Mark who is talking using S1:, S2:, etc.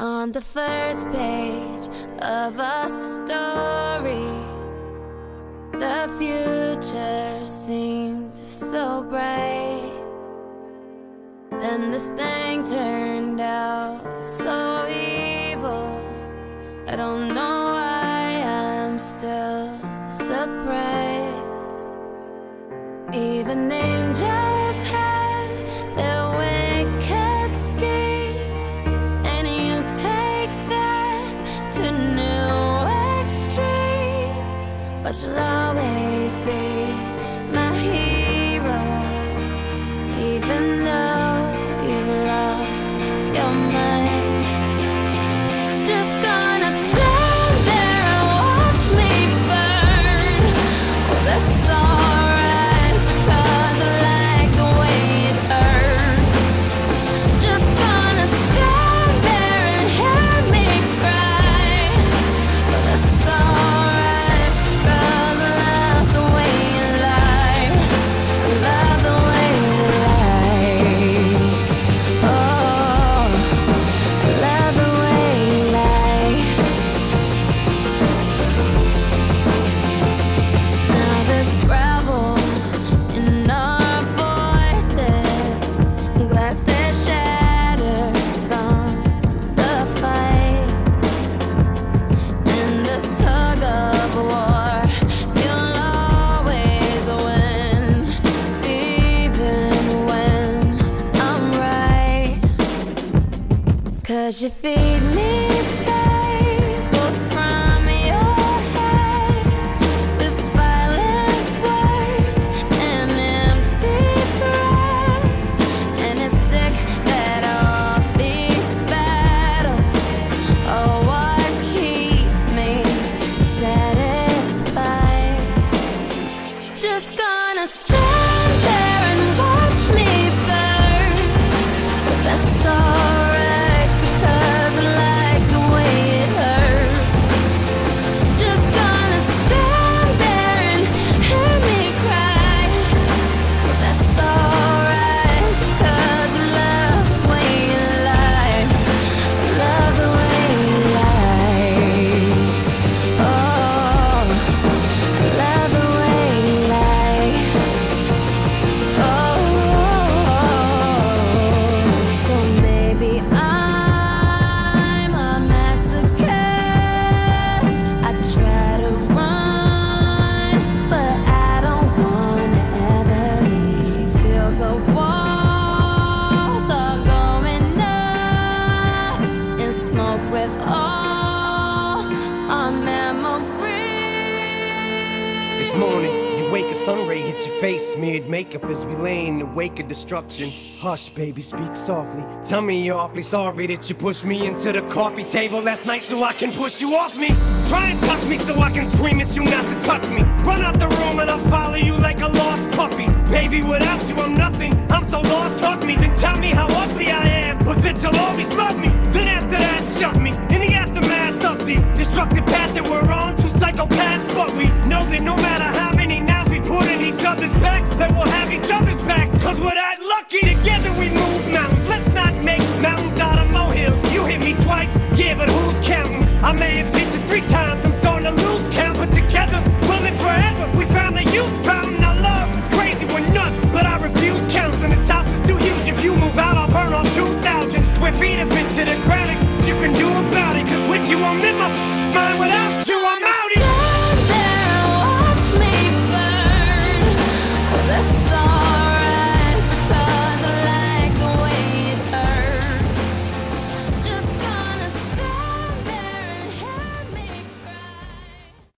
S1: On the first page of a story, the future seemed so bright. Then this thing turned out so evil. I don't know why I'm still surprised. Even angels But you'll always be my hero, Cause you
S2: wake, a sun ray hits your face, smeared makeup as we lay in the wake of destruction. Hush, baby, speak softly. Tell me you're awfully sorry that you pushed me into the coffee table last night so I can push you off me. Try and touch me so I can scream at you not to touch me. Run out the room and I'll follow you like a lost puppy. Baby, without you, I'm nothing. I'm so lost, three times, I'm starting to lose count, but together, we'll live forever? We found the youth power.